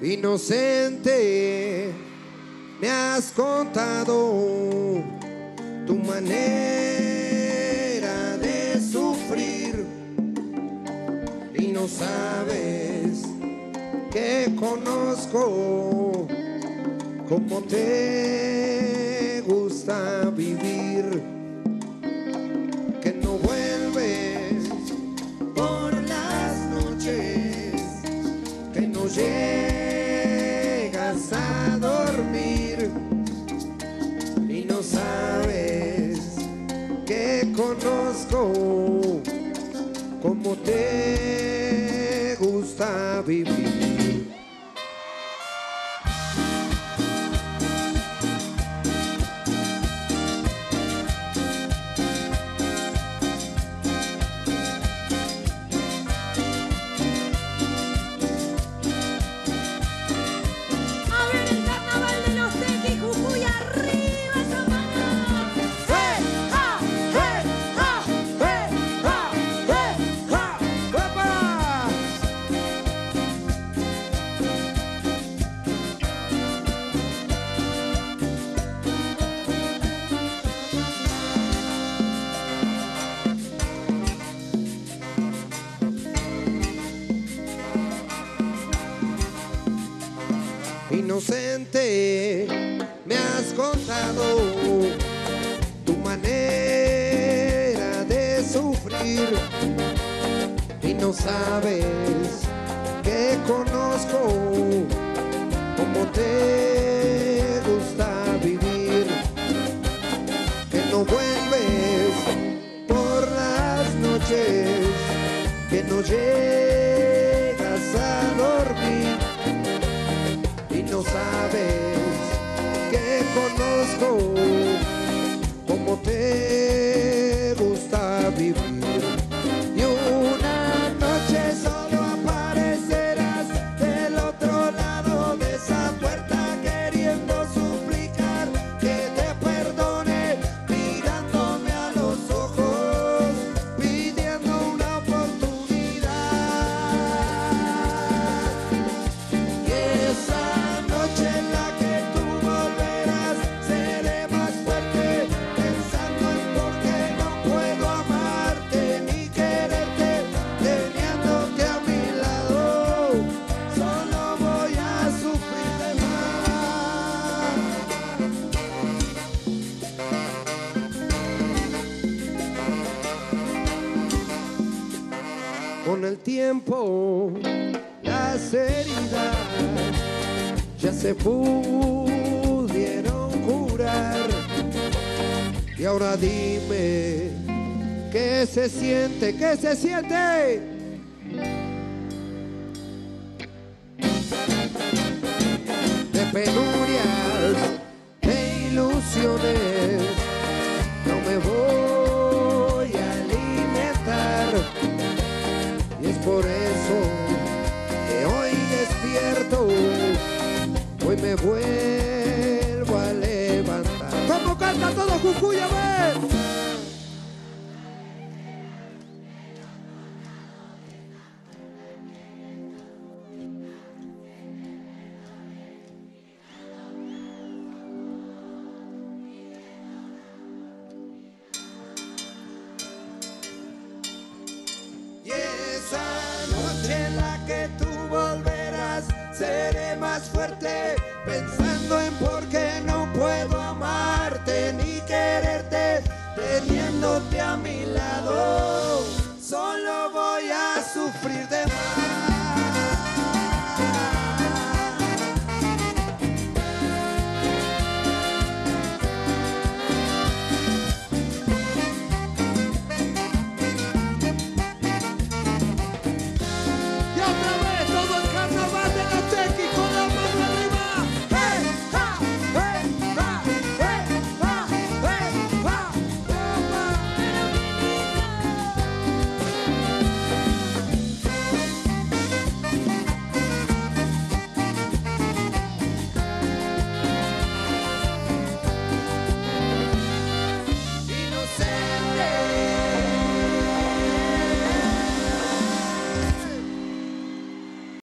Inocente, me has contado tu manera de sufrir. Y no sabes que conozco cómo te gusta vivir, te gusta vivir. Inocente, me has contado tu manera de sufrir y no sabes que conozco cómo te cómo te gusta con el tiempo las heridas ya se pudieron curar. Y ahora dime, ¿qué se siente? ¿Qué se siente? De penurias, Y esa noche en la que tú volverás, seré más fuerte, pensando en sofrer.